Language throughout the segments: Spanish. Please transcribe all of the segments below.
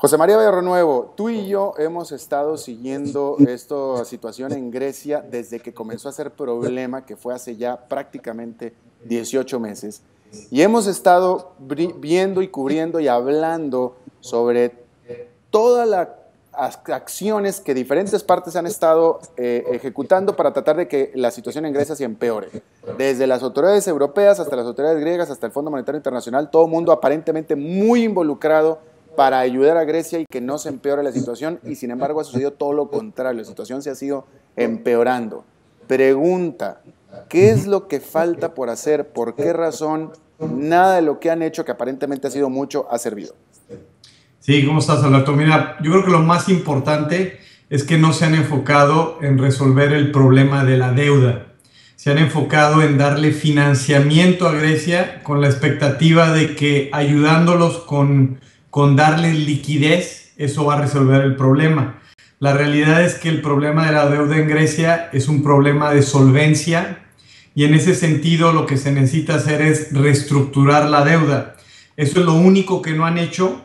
José María Nuevo, tú y yo hemos estado siguiendo esta situación en Grecia desde que comenzó a ser problema, que fue hace ya prácticamente 18 meses. Y hemos estado viendo y cubriendo y hablando sobre todas las acciones que diferentes partes han estado eh, ejecutando para tratar de que la situación en Grecia se empeore. Desde las autoridades europeas hasta las autoridades griegas, hasta el Fondo Monetario Internacional, todo el mundo aparentemente muy involucrado para ayudar a Grecia y que no se empeore la situación y sin embargo ha sucedido todo lo contrario, la situación se ha sido empeorando. Pregunta, ¿qué es lo que falta por hacer? ¿Por qué razón nada de lo que han hecho, que aparentemente ha sido mucho, ha servido? Sí, ¿cómo estás, Alberto? Mira, yo creo que lo más importante es que no se han enfocado en resolver el problema de la deuda. Se han enfocado en darle financiamiento a Grecia con la expectativa de que ayudándolos con con darle liquidez, eso va a resolver el problema. La realidad es que el problema de la deuda en Grecia es un problema de solvencia y en ese sentido lo que se necesita hacer es reestructurar la deuda. Eso es lo único que no han hecho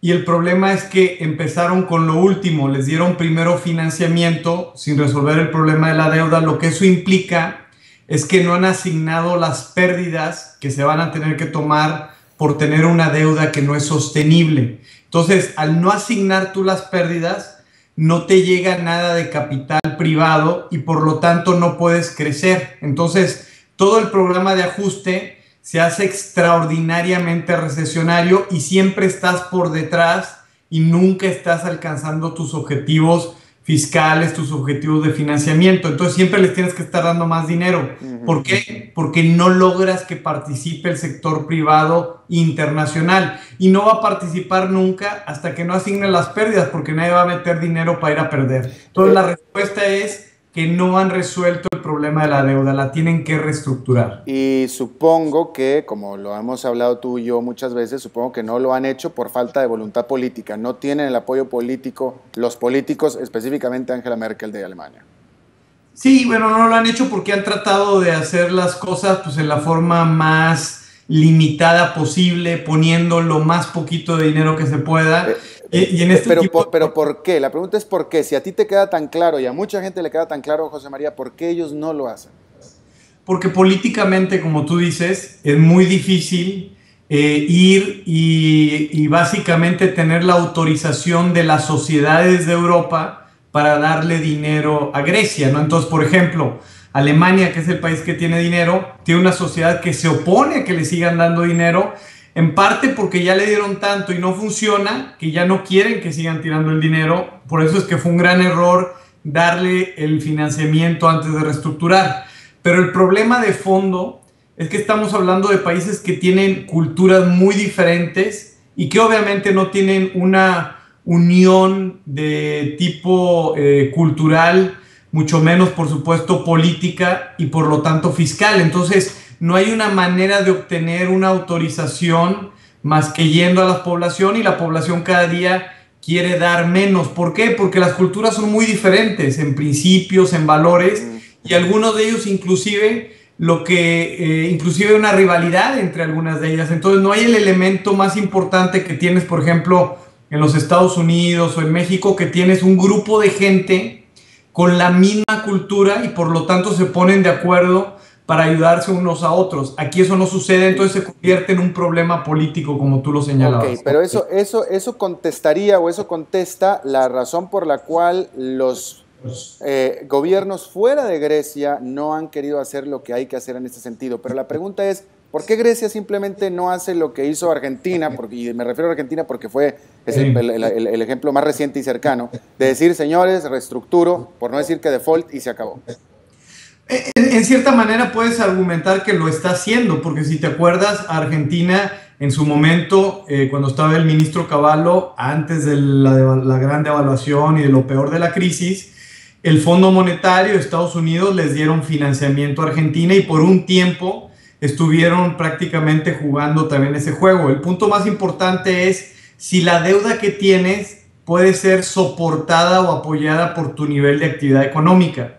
y el problema es que empezaron con lo último, les dieron primero financiamiento sin resolver el problema de la deuda, lo que eso implica es que no han asignado las pérdidas que se van a tener que tomar por tener una deuda que no es sostenible. Entonces, al no asignar tú las pérdidas, no te llega nada de capital privado y por lo tanto no puedes crecer. Entonces, todo el programa de ajuste se hace extraordinariamente recesionario y siempre estás por detrás y nunca estás alcanzando tus objetivos fiscales, tus objetivos de financiamiento. Entonces siempre les tienes que estar dando más dinero. ¿Por qué? Porque no logras que participe el sector privado internacional y no va a participar nunca hasta que no asigne las pérdidas porque nadie va a meter dinero para ir a perder. Entonces la respuesta es que no han resuelto el problema de la deuda, la tienen que reestructurar. Y supongo que, como lo hemos hablado tú y yo muchas veces, supongo que no lo han hecho por falta de voluntad política, no tienen el apoyo político, los políticos, específicamente Angela Merkel de Alemania. Sí, bueno, no lo han hecho porque han tratado de hacer las cosas pues, en la forma más limitada posible, poniendo lo más poquito de dinero que se pueda. Eh, este pero, por, pero ¿por qué? La pregunta es ¿por qué? Si a ti te queda tan claro y a mucha gente le queda tan claro, José María, ¿por qué ellos no lo hacen? Porque políticamente, como tú dices, es muy difícil eh, ir y, y, básicamente tener la autorización de las sociedades de Europa para darle dinero a Grecia, ¿no? Entonces, por ejemplo, Alemania, que es el país que tiene dinero, tiene una sociedad que se opone a que le sigan dando dinero en parte porque ya le dieron tanto y no funciona, que ya no quieren que sigan tirando el dinero. Por eso es que fue un gran error darle el financiamiento antes de reestructurar. Pero el problema de fondo es que estamos hablando de países que tienen culturas muy diferentes y que obviamente no tienen una unión de tipo eh, cultural, mucho menos por supuesto política y por lo tanto fiscal. Entonces, no hay una manera de obtener una autorización más que yendo a la población y la población cada día quiere dar menos. ¿Por qué? Porque las culturas son muy diferentes en principios, en valores y algunos de ellos inclusive lo que eh, inclusive una rivalidad entre algunas de ellas. Entonces no hay el elemento más importante que tienes, por ejemplo, en los Estados Unidos o en México, que tienes un grupo de gente con la misma cultura y por lo tanto se ponen de acuerdo para ayudarse unos a otros. Aquí eso no sucede, entonces se convierte en un problema político, como tú lo señalabas. Ok, pero eso, eso, eso contestaría o eso contesta la razón por la cual los eh, gobiernos fuera de Grecia no han querido hacer lo que hay que hacer en este sentido. Pero la pregunta es, ¿por qué Grecia simplemente no hace lo que hizo Argentina? Porque, y me refiero a Argentina porque fue el, el ejemplo más reciente y cercano, de decir, señores, reestructuro, por no decir que default, y se acabó. En, cierta manera puedes argumentar que lo está haciendo, porque si te acuerdas, Argentina en su momento, eh, cuando estaba el ministro Cavallo, antes de la, gran devaluación y de lo peor de la crisis, el Fondo Monetario de Estados Unidos les dieron financiamiento a Argentina y por un tiempo estuvieron prácticamente jugando también ese juego. El punto más importante es si la deuda que tienes puede ser soportada o apoyada por tu nivel de actividad económica.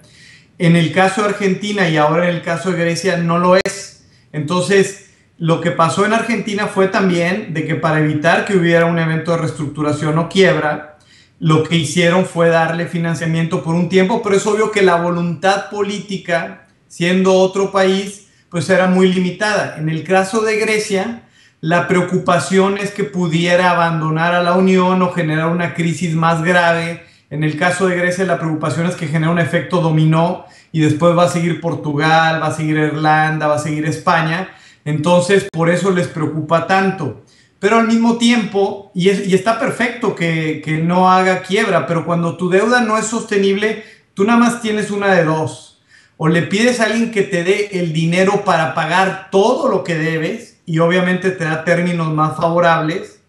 En el caso de Argentina y ahora en el caso de Grecia no lo es. Entonces, lo que pasó en Argentina fue también de que para evitar que hubiera un evento de reestructuración o quiebra, lo que hicieron fue darle financiamiento por un tiempo, pero es obvio que la voluntad política, siendo otro país, pues era muy limitada. En el caso de Grecia, la preocupación es que pudiera abandonar a la Unión o generar una crisis más grave. En el caso de Grecia, la preocupación es que genera un efecto dominó y después va a seguir Portugal, va a seguir Irlanda, va a seguir España. Entonces, por eso les preocupa tanto. Pero al mismo tiempo, y, está perfecto que, que no haga quiebra, pero cuando tu deuda no es sostenible, tú nada más tienes una de dos. O le pides a alguien que te dé el dinero para pagar todo lo que debes, y obviamente te da términos más favorables.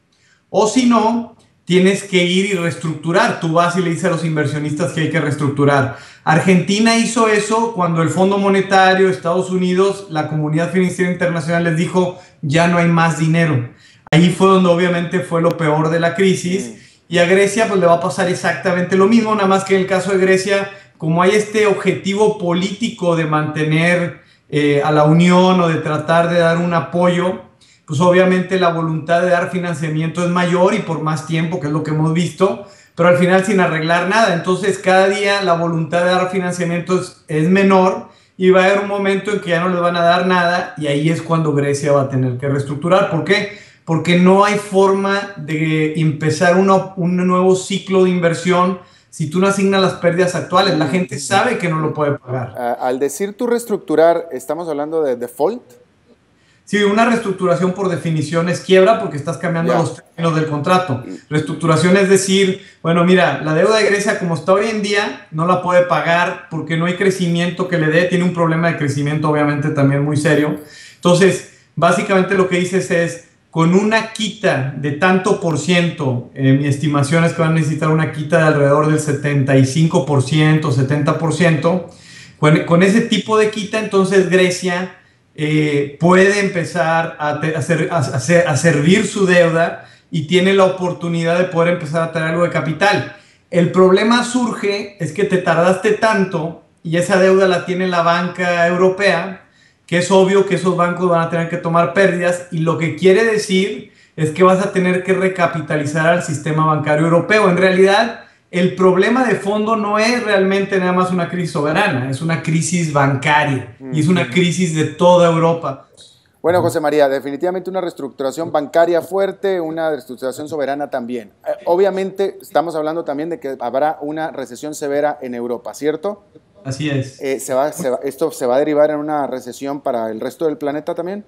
O si no, tienes que ir y reestructurar. Tú vas y le dices a los inversionistas que hay que reestructurar. Argentina hizo eso cuando el Fondo Monetario, Estados Unidos, la comunidad financiera internacional les dijo, ya no hay más dinero. Ahí fue donde obviamente fue lo peor de la crisis. Y a Grecia pues le va a pasar exactamente lo mismo, nada más que en el caso de Grecia, como hay este objetivo político de mantener eh, a la Unión o de tratar de dar un apoyo, pues obviamente la voluntad de dar financiamiento es mayor y por más tiempo, que es lo que hemos visto, pero al final sin arreglar nada. Entonces cada día la voluntad de dar financiamiento es, menor y va a haber un momento en que ya no le van a dar nada y ahí es cuando Grecia va a tener que reestructurar. ¿Por qué? Porque no hay forma de empezar uno, un nuevo ciclo de inversión si tú no asignas las pérdidas actuales. La gente sabe que no lo puede pagar. Al decir tú reestructurar, ¿estamos hablando de default? Sí, una reestructuración por definición es quiebra porque estás cambiando los términos del contrato. Reestructuración es decir, bueno, mira, la deuda de Grecia como está hoy en día no la puede pagar porque no hay crecimiento que le dé, tiene un problema de crecimiento obviamente también muy serio. Entonces, básicamente lo que dices es, con una quita de tanto por ciento, eh, mi estimación es que van a necesitar una quita de alrededor del 75%, 70%, con, con ese tipo de quita, entonces Grecia eh, puede empezar a, servir su deuda y tiene la oportunidad de poder empezar a traer algo de capital. El problema surge es que te tardaste tanto y esa deuda la tiene la banca europea que es obvio que esos bancos van a tener que tomar pérdidas y lo que quiere decir es que vas a tener que recapitalizar al sistema bancario europeo. En realidad, el problema de fondo no es realmente nada más una crisis soberana, es una crisis bancaria y es una crisis de toda Europa. Bueno, José María, definitivamente una reestructuración bancaria fuerte, una reestructuración soberana también. Eh, obviamente estamos hablando también de que habrá una recesión severa en Europa, ¿cierto? Así es. Eh, ¿se va, ¿Esto se va a derivar en una recesión para el resto del planeta también?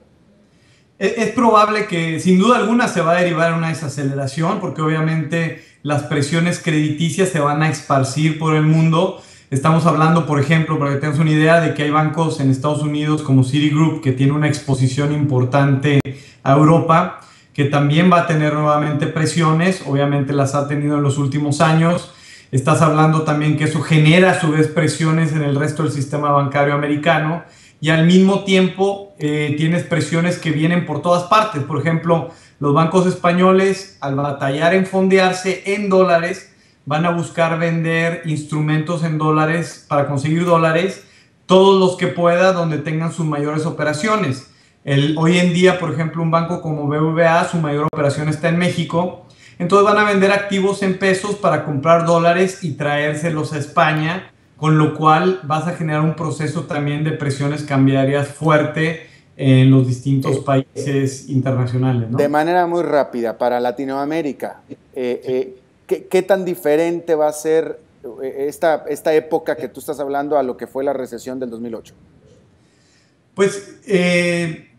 Es, es, probable que, sin duda alguna, se va a derivar en una desaceleración, porque obviamente las presiones crediticias se van a esparcir por el mundo. Estamos hablando, por ejemplo, para que tengas una idea, de que hay bancos en Estados Unidos como Citigroup que tiene una exposición importante a Europa, que también va a tener nuevamente presiones, obviamente las ha tenido en los últimos años Estás hablando también que eso genera a su vez presiones en el resto del sistema bancario americano y al mismo tiempo eh, tienes presiones que vienen por todas partes. Por ejemplo, los bancos españoles al batallar en fondearse en dólares van a buscar vender instrumentos en dólares para conseguir dólares, todos los que pueda donde tengan sus mayores operaciones. Hoy en día, por ejemplo, un banco como BBVA, su mayor operación está en México entonces van a vender activos en pesos para comprar dólares y traérselos a España, con lo cual vas a generar un proceso también de presiones cambiarias fuerte en los distintos eh, países internacionales. De manera muy rápida, para Latinoamérica, eh, eh, ¿qué, tan diferente va a ser esta, esta época que tú estás hablando a lo que fue la recesión del 2008? Pues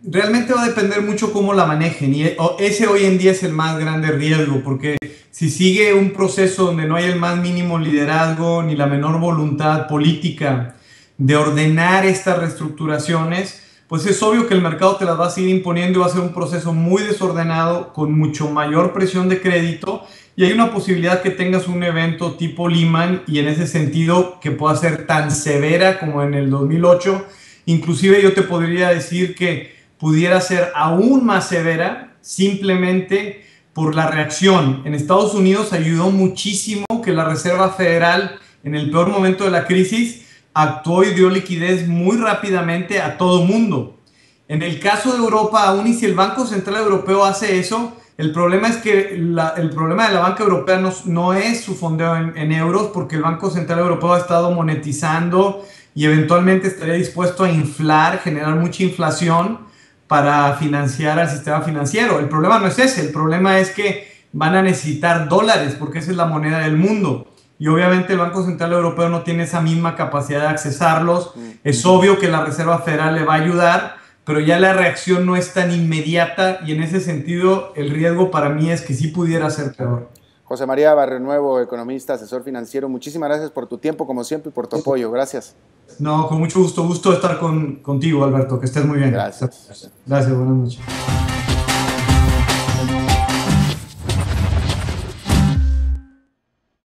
realmente va a depender mucho cómo la manejen y ese hoy en día es el más grande riesgo porque si sigue un proceso donde no hay el más mínimo liderazgo ni la menor voluntad política de ordenar estas reestructuraciones, pues es obvio que el mercado te las va a seguir imponiendo y va a ser un proceso muy desordenado con mucho mayor presión de crédito y hay una posibilidad que tengas un evento tipo Lehman y en ese sentido que pueda ser tan severa como en el 2008. Inclusive yo te podría decir que pudiera ser aún más severa simplemente por la reacción. En Estados Unidos ayudó muchísimo que la Reserva Federal en el peor momento de la crisis actuó y dio liquidez muy rápidamente a todo mundo. En el caso de Europa, aún y si el Banco Central Europeo hace eso, el problema es que el problema de la banca europea no, es su fondeo en, en, euros, porque el Banco Central Europeo ha estado monetizando y eventualmente estaría dispuesto a inflar, generar mucha inflación para financiar al sistema financiero. El problema no es ese, el problema es que van a necesitar dólares, porque esa es la moneda del mundo. Y obviamente el Banco Central Europeo no tiene esa misma capacidad de accesarlos. Es obvio que la Reserva Federal le va a ayudar, pero ya la reacción no es tan inmediata y en ese sentido el riesgo para mí es que sí pudiera ser peor. José María Barrenuevo, economista, asesor financiero, muchísimas gracias por tu tiempo, como siempre, y por tu apoyo. Gracias. No, con mucho gusto, gusto estar con, contigo, Alberto, que estés muy bien. Gracias. Gracias, buenas noches.